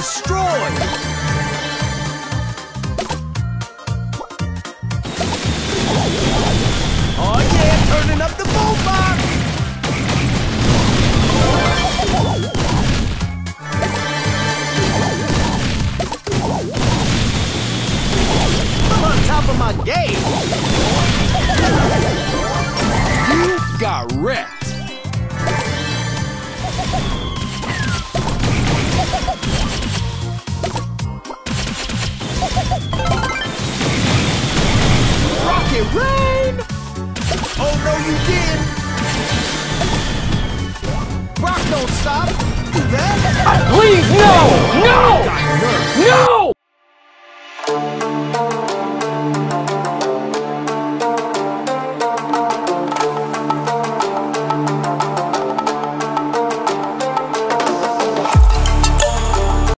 destroyed! Oh turning up the boombox! I'm on top of my game! You got wrecked! Rocket rain! Oh no, you did! Rock don't stop! Do that? Please! No! No!